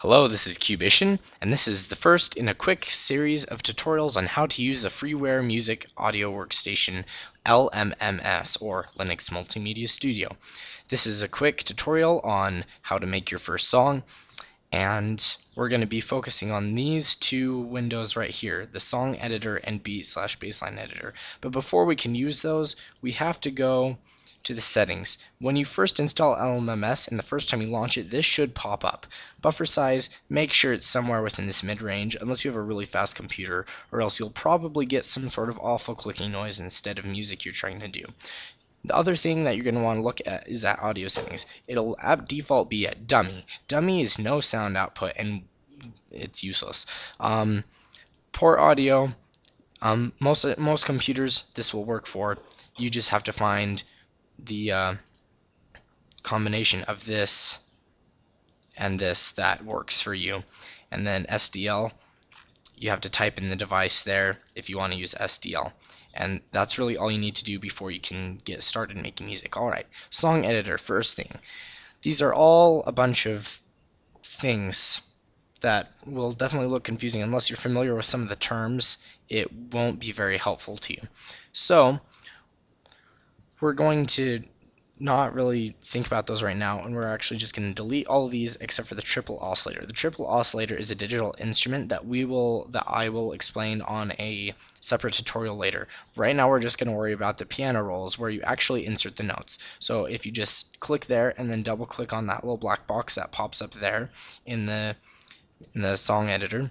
Hello, this is Cubician, and this is the first in a quick series of tutorials on how to use the freeware music audio workstation LMMS, or Linux Multimedia Studio. This is a quick tutorial on how to make your first song, and we're going to be focusing on these two windows right here, the song editor and beat slash bassline editor. But before we can use those, we have to go to the settings. When you first install LMMS and the first time you launch it, this should pop up. Buffer size, make sure it's somewhere within this mid-range unless you have a really fast computer or else you'll probably get some sort of awful clicking noise instead of music you're trying to do. The other thing that you're going to want to look at is at audio settings. It'll at default be at dummy. Dummy is no sound output and it's useless. Um, port audio, um, most most computers this will work for. You just have to find the uh, combination of this and this that works for you. And then SDL, you have to type in the device there if you want to use SDL. And that's really all you need to do before you can get started making music. Alright, song editor, first thing. These are all a bunch of things that will definitely look confusing unless you're familiar with some of the terms. It won't be very helpful to you. So, we're going to not really think about those right now and we're actually just going to delete all of these except for the triple oscillator. The triple oscillator is a digital instrument that we will that I will explain on a separate tutorial later. Right now we're just going to worry about the piano rolls where you actually insert the notes. So if you just click there and then double click on that little black box that pops up there in the in the song editor,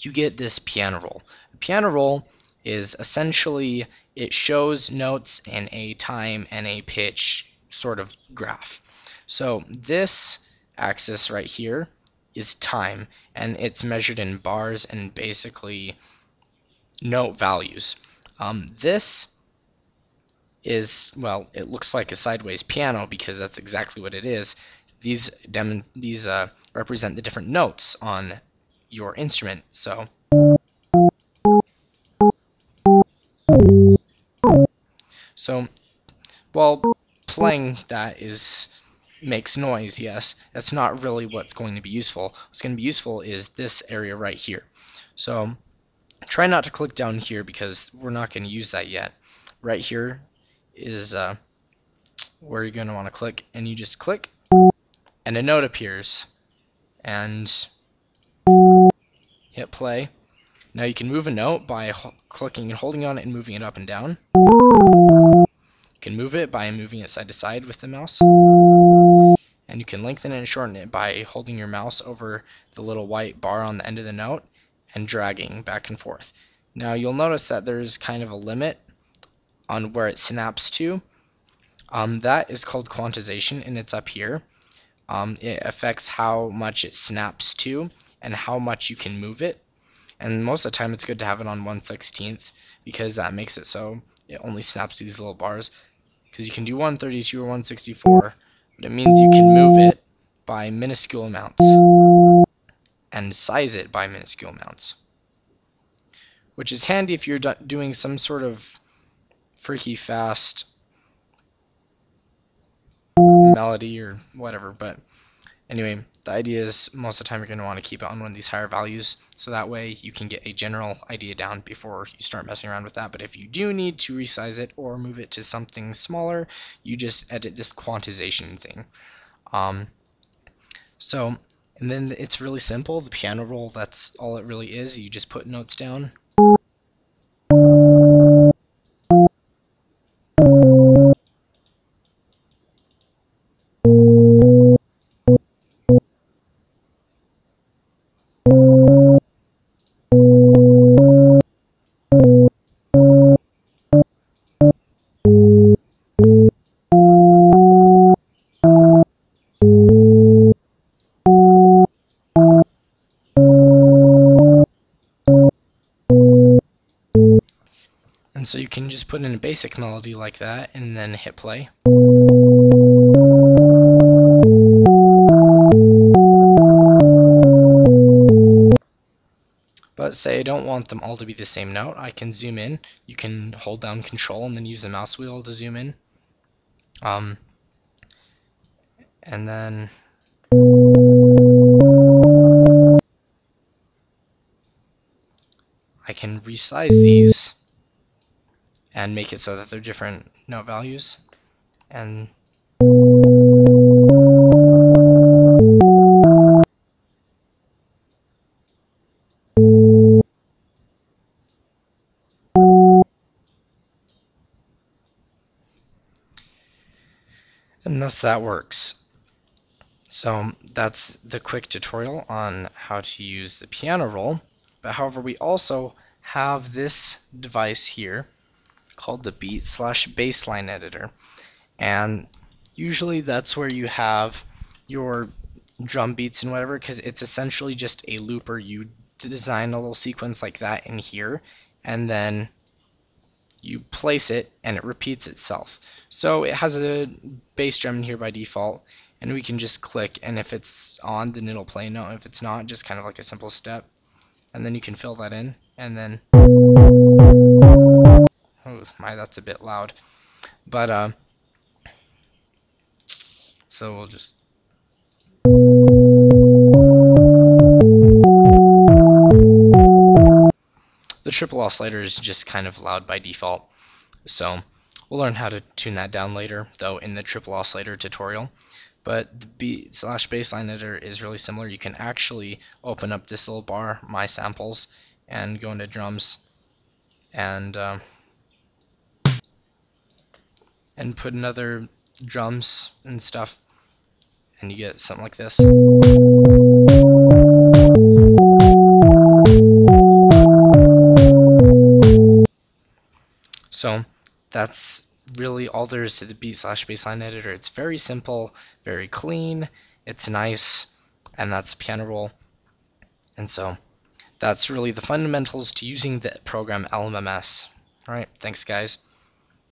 you get this piano roll. A piano roll is essentially it shows notes in a time and a pitch sort of graph. So this axis right here is time and it's measured in bars and basically note values. Um, this is, well, it looks like a sideways piano because that's exactly what it is. These, these uh, represent the different notes on your instrument. So So while playing that is makes noise, yes, that's not really what's going to be useful. What's going to be useful is this area right here. So try not to click down here because we're not going to use that yet. Right here is uh, where you're going to want to click, and you just click, and a note appears, and hit play. Now you can move a note by clicking and holding on it and moving it up and down can move it by moving it side to side with the mouse. And you can lengthen and shorten it by holding your mouse over the little white bar on the end of the note and dragging back and forth. Now you'll notice that there's kind of a limit on where it snaps to. Um, that is called quantization and it's up here. Um, it affects how much it snaps to and how much you can move it. And most of the time it's good to have it on 1 16th because that makes it so it only snaps these little bars because you can do 132 or 164, but it means you can move it by minuscule amounts and size it by minuscule amounts. Which is handy if you're doing some sort of freaky fast melody or whatever, but Anyway, the idea is most of the time you're going to want to keep it on one of these higher values so that way you can get a general idea down before you start messing around with that. But if you do need to resize it or move it to something smaller, you just edit this quantization thing. Um, so, and then it's really simple. The piano roll, that's all it really is. You just put notes down. And so you can just put in a basic melody like that and then hit play. But say I don't want them all to be the same note, I can zoom in. You can hold down control and then use the mouse wheel to zoom in. Um, and then I can resize these and make it so that they're different note values. And and thus that works. So that's the quick tutorial on how to use the piano roll. But however, we also have this device here called the beat slash bassline editor. And usually that's where you have your drum beats and whatever because it's essentially just a looper. You design a little sequence like that in here and then you place it and it repeats itself. So it has a bass drum in here by default and we can just click and if it's on then it'll play no if it's not just kind of like a simple step and then you can fill that in and then oh my that's a bit loud. But uh, so we'll just the triple oscillator is just kind of loud by default. So we'll learn how to tune that down later though in the triple oscillator tutorial. But the beat slash bassline editor is really similar. You can actually open up this little bar, My Samples, and go into drums. And uh, and put another drums and stuff, and you get something like this. So that's really all there is to the beat slash bassline editor. It's very simple, very clean, it's nice, and that's a piano roll. And so that's really the fundamentals to using the program LMMS. Alright, thanks guys.